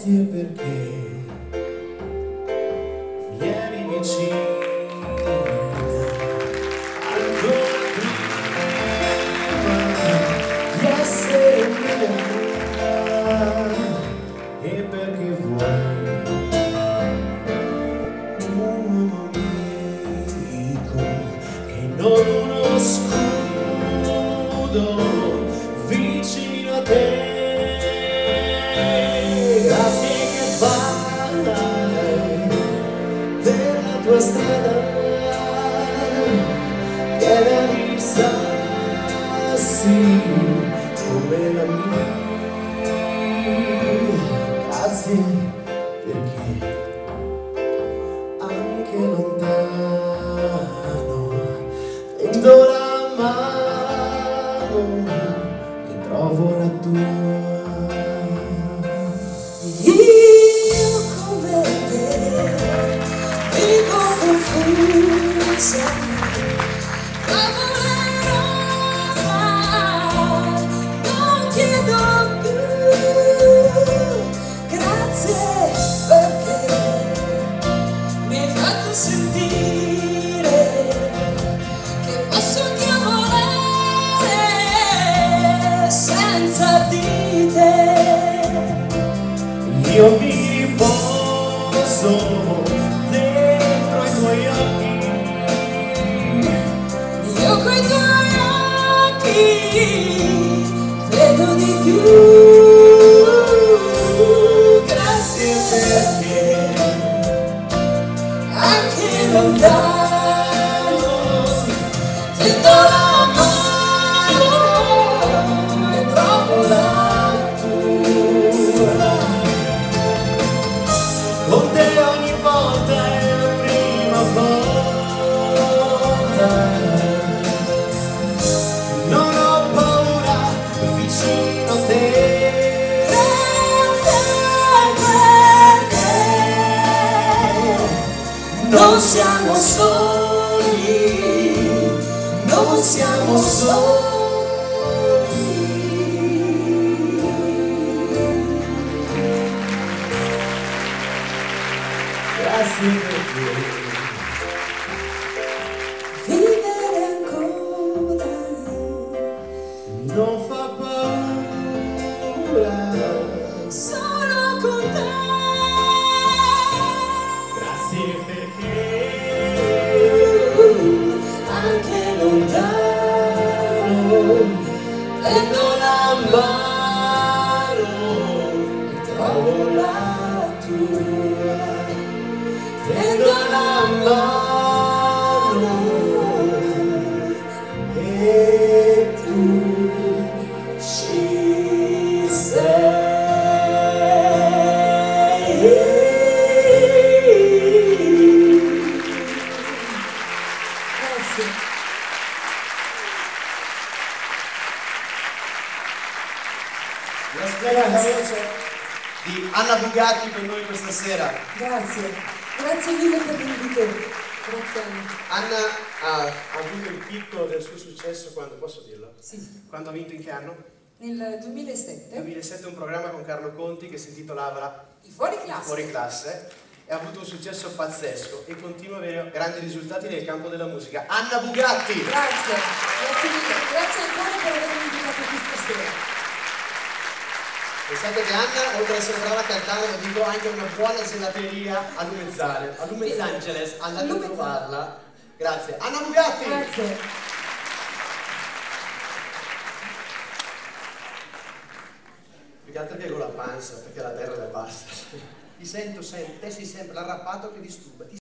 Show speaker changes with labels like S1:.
S1: perché vieni vicino ancora prima sassi come la mia grazie perché anche lontano tendo la mano e trovo la tua
S2: Io come te confusa,
S1: io mi riposo dentro i tuoi occhi
S2: Io coi tuoi occhi vedo di più. Grazie perché anche lontano
S1: Non
S2: siamo soli, non siamo soli.
S1: grazie perché
S2: Vivere
S3: splendida voce di Anna Bugatti con noi questa sera.
S2: Grazie, grazie mille per l'invito. Grazie Anna.
S3: Anna ha, avuto il picco del suo successo quando, posso dirlo?
S2: Sì,
S3: Quando ha vinto in che anno?
S2: nel 2007
S3: 2007 un programma con Carlo Conti che si intitolava
S2: i fuori classe.
S3: Fuori classe e ha avuto un successo pazzesco e continua a avere grandi risultati nel campo della musica. Anna Bugatti!
S2: Grazie, grazie mille, grazie ancora per avermi invitato qui stasera.
S3: Pensate che Anna, oltre ad essere brava a cantare, lo dico anche una buona gelateria a Lumezzane, a Lumezzangeles, andate a trovarla. Grazie. Anna Bugatti!
S2: Grazie.
S3: Più che altro piego la panza perché la terra è bassa. Ti sento sempre, te sei sempre l'arrappato che disturba.